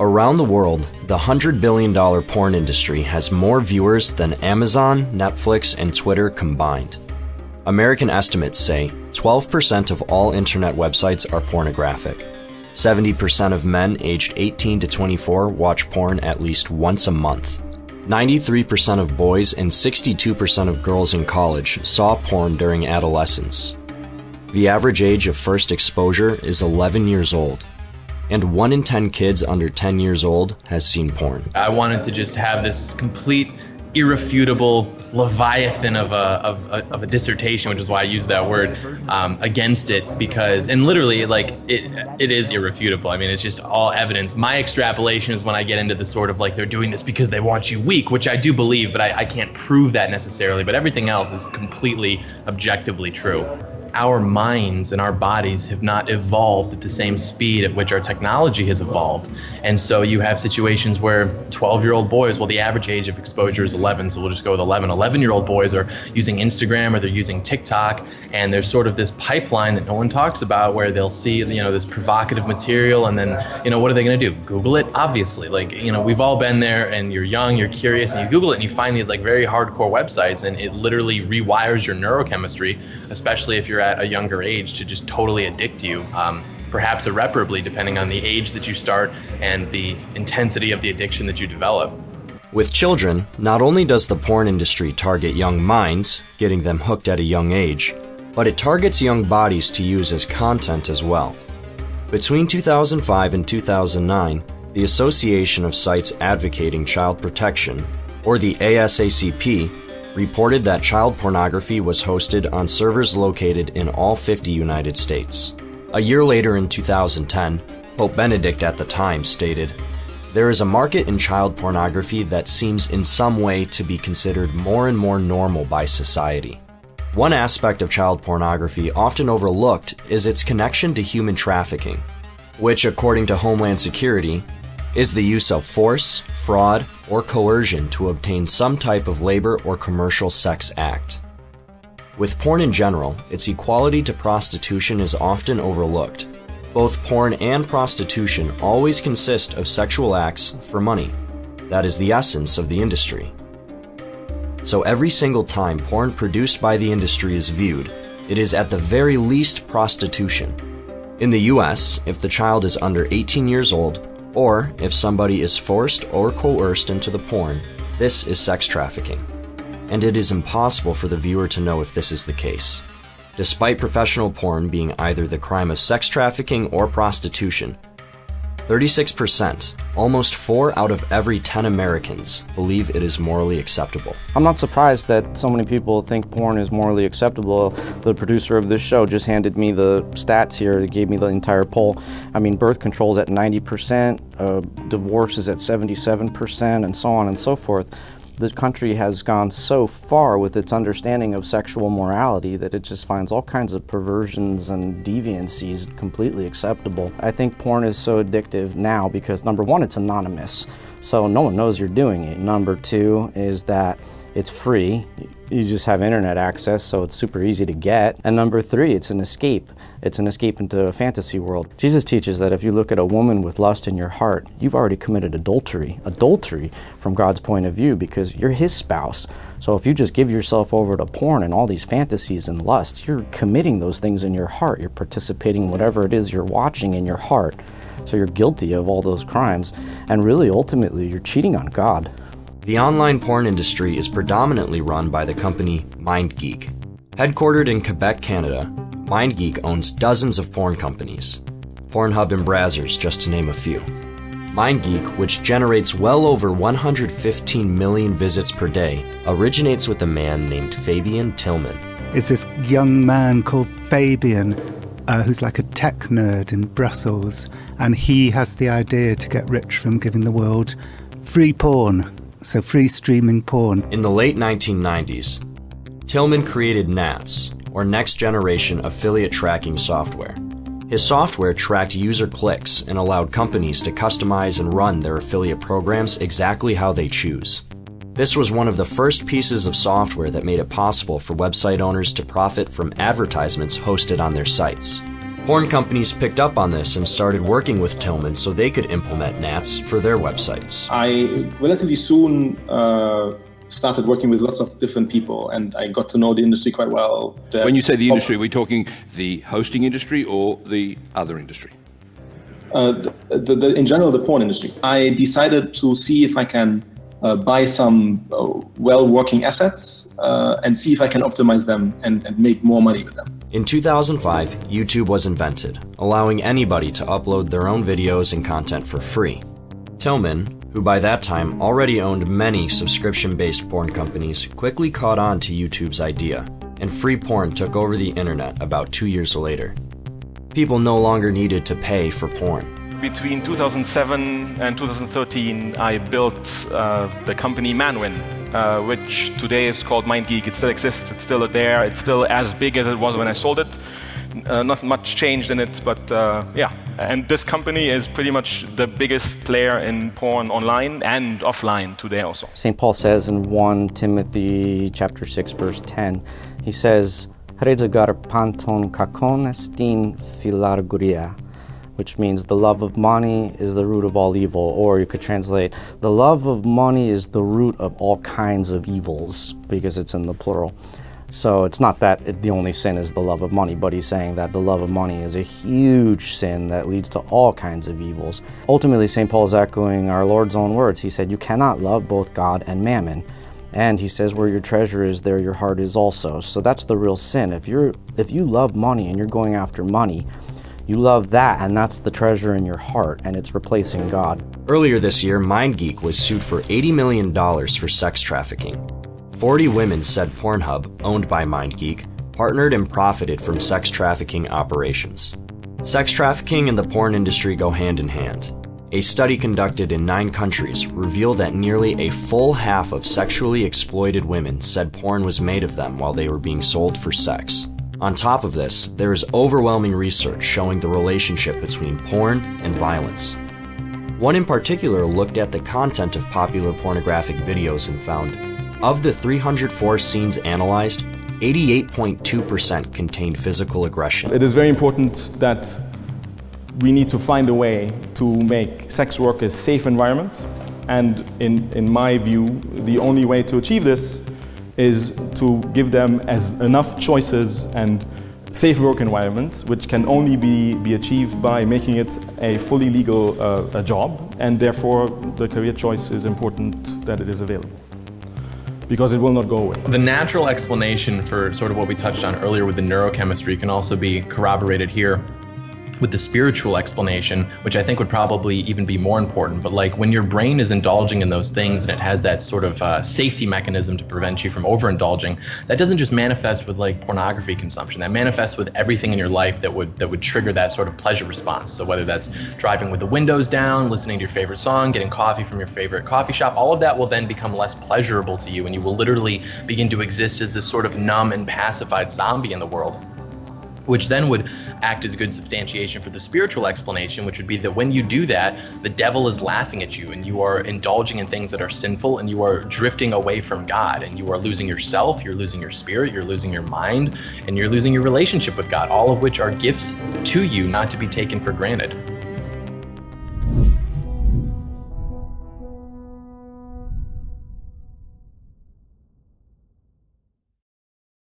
Around the world, the $100 billion porn industry has more viewers than Amazon, Netflix, and Twitter combined. American estimates say 12% of all internet websites are pornographic. 70% of men aged 18 to 24 watch porn at least once a month. 93% of boys and 62% of girls in college saw porn during adolescence. The average age of first exposure is 11 years old and 1 in 10 kids under 10 years old has seen porn. I wanted to just have this complete, irrefutable leviathan of a, of a, of a dissertation, which is why I use that word, um, against it because, and literally, like, it, it is irrefutable. I mean, it's just all evidence. My extrapolation is when I get into the sort of like they're doing this because they want you weak, which I do believe, but I, I can't prove that necessarily. But everything else is completely objectively true our minds and our bodies have not evolved at the same speed at which our technology has evolved. And so you have situations where 12 year old boys, well, the average age of exposure is 11, so we'll just go with 11. 11 year old boys are using Instagram or they're using TikTok, and there's sort of this pipeline that no one talks about where they'll see, you know, this provocative material, and then, you know, what are they going to do? Google it? Obviously. Like, you know, we've all been there, and you're young, you're curious, and you Google it, and you find these like very hardcore websites, and it literally rewires your neurochemistry, especially if you're at a younger age to just totally addict you. Um, perhaps irreparably, depending on the age that you start and the intensity of the addiction that you develop. With children, not only does the porn industry target young minds, getting them hooked at a young age, but it targets young bodies to use as content as well. Between 2005 and 2009, the Association of Sites Advocating Child Protection, or the ASACP, reported that child pornography was hosted on servers located in all 50 United States. A year later in 2010, Pope Benedict at the time stated, There is a market in child pornography that seems in some way to be considered more and more normal by society. One aspect of child pornography often overlooked is its connection to human trafficking, which, according to Homeland Security, is the use of force, fraud, or coercion to obtain some type of labor or commercial sex act. With porn in general, its equality to prostitution is often overlooked. Both porn and prostitution always consist of sexual acts for money. That is the essence of the industry. So every single time porn produced by the industry is viewed, it is at the very least prostitution. In the US, if the child is under 18 years old, or if somebody is forced or coerced into the porn, this is sex trafficking. And it is impossible for the viewer to know if this is the case. Despite professional porn being either the crime of sex trafficking or prostitution, 36%, almost 4 out of every 10 Americans, believe it is morally acceptable. I'm not surprised that so many people think porn is morally acceptable. The producer of this show just handed me the stats here, It gave me the entire poll. I mean, birth control is at 90%, uh, divorce is at 77%, and so on and so forth the country has gone so far with its understanding of sexual morality that it just finds all kinds of perversions and deviancies completely acceptable. I think porn is so addictive now because number one, it's anonymous, so no one knows you're doing it. Number two is that it's free. You just have internet access, so it's super easy to get. And number three, it's an escape. It's an escape into a fantasy world. Jesus teaches that if you look at a woman with lust in your heart, you've already committed adultery. Adultery from God's point of view because you're his spouse. So if you just give yourself over to porn and all these fantasies and lust, you're committing those things in your heart. You're participating in whatever it is you're watching in your heart. So you're guilty of all those crimes. And really, ultimately, you're cheating on God. The online porn industry is predominantly run by the company MindGeek. Headquartered in Quebec, Canada, MindGeek owns dozens of porn companies, Pornhub and Brazzers, just to name a few. MindGeek, which generates well over 115 million visits per day, originates with a man named Fabian Thylmann. It's this young man called Fabian uh, who's like a tech nerd in Brussels, and he has the idea to get rich from giving the world free porn so free streaming porn. In the late 1990s, Thylmann created NATS, or Next Generation Affiliate Tracking Software. His software tracked user clicks and allowed companies to customize and run their affiliate programs exactly how they choose. This was one of the first pieces of software that made it possible for website owners to profit from advertisements hosted on their sites. Porn companies picked up on this and started working with Thylmann so they could implement NATs for their websites. I relatively soon uh, started working with lots of different people and I got to know the industry quite well. The when you say the industry, are we talking the hosting industry or the other industry? Uh, the, the, the, in general, the porn industry. I decided to see if I can uh, buy some uh, well working assets uh, and see if I can optimize them and, and make more money with them. In 2005, YouTube was invented, allowing anybody to upload their own videos and content for free. Thylmann, who by that time already owned many subscription based porn companies, quickly caught on to YouTube's idea, and free porn took over the internet about two years later. People no longer needed to pay for porn. Between 2007 and 2013, I built uh, the company Manwin, uh, which today is called MindGeek. It still exists, it's still there, it's still as big as it was when I sold it. Uh, not much changed in it, but uh, yeah. And this company is pretty much the biggest player in porn online and offline today also. St. Paul says in 1 Timothy chapter 6 verse 10, he says, panton kakon estin filarguria which means the love of money is the root of all evil. Or you could translate, the love of money is the root of all kinds of evils, because it's in the plural. So it's not that it, the only sin is the love of money, but he's saying that the love of money is a huge sin that leads to all kinds of evils. Ultimately, St. Paul is echoing our Lord's own words. He said, You cannot love both God and mammon. And he says, Where your treasure is, there your heart is also. So that's the real sin. If, you're, if you love money and you're going after money, you love that, and that's the treasure in your heart, and it's replacing God. Earlier this year, MindGeek was sued for $80 million for sex trafficking. 40 women said Pornhub, owned by MindGeek, partnered and profited from sex trafficking operations. Sex trafficking and the porn industry go hand in hand. A study conducted in nine countries revealed that nearly a full half of sexually exploited women said porn was made of them while they were being sold for sex. On top of this, there is overwhelming research showing the relationship between porn and violence. One in particular looked at the content of popular pornographic videos and found of the 304 scenes analyzed, 88.2% contained physical aggression. It is very important that we need to find a way to make sex work a safe environment. And in, in my view, the only way to achieve this is to give them as enough choices and safe work environments, which can only be, be achieved by making it a fully legal uh, job, and therefore the career choice is important that it is available because it will not go away. The natural explanation for sort of what we touched on earlier with the neurochemistry can also be corroborated here with the spiritual explanation, which I think would probably even be more important. But like when your brain is indulging in those things and it has that sort of uh, safety mechanism to prevent you from overindulging, that doesn't just manifest with like pornography consumption. That manifests with everything in your life that would that would trigger that sort of pleasure response. So whether that's driving with the windows down, listening to your favorite song, getting coffee from your favorite coffee shop, all of that will then become less pleasurable to you, and you will literally begin to exist as this sort of numb and pacified zombie in the world which then would act as a good substantiation for the spiritual explanation, which would be that when you do that, the devil is laughing at you and you are indulging in things that are sinful and you are drifting away from God and you are losing yourself, you're losing your spirit, you're losing your mind, and you're losing your relationship with God, all of which are gifts to you, not to be taken for granted.